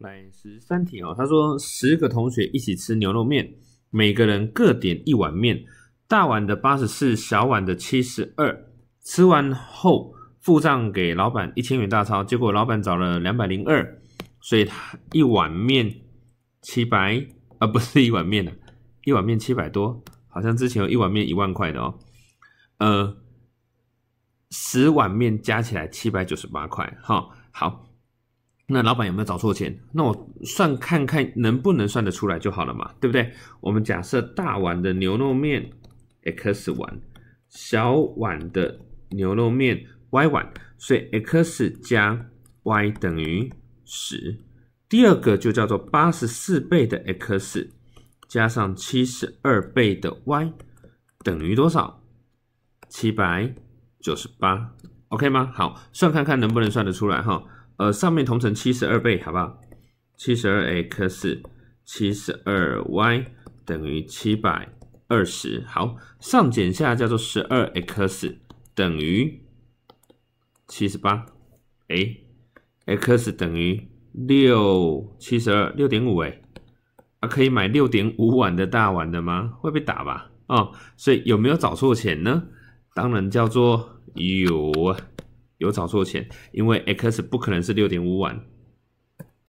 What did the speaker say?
来十三题哦，他说十个同学一起吃牛肉面，每个人各点一碗面，大碗的八十四，小碗的七十二。吃完后付账给老板一千元大钞，结果老板找了两百零二，所以他一碗面七百啊，不是一碗面啊，一碗面七百多，好像之前有一碗面一万块的哦，呃，十碗面加起来七百九十八块，哈，好。那老板有没有找错钱？那我算看看能不能算得出来就好了嘛，对不对？我们假设大碗的牛肉面 x 碗，小碗的牛肉面 y 碗，所以 x 加 y 等于十。第二个就叫做八十四倍的 x 加上七十二倍的 y 等于多少？七百九十八，OK 吗？好，算看看能不能算得出来哈。呃，上面同乘七十二倍，好不好？七十二 x 七十二 y 等于七百二十。好，上减下叫做十二 x 等于七十八。哎，x 等于六七十二六点五哎，啊，可以买六点五碗的大碗的吗？会被打吧？哦，所以有没有找错钱呢？当然叫做有啊。有找错钱，因为 x 不可能是六点五万。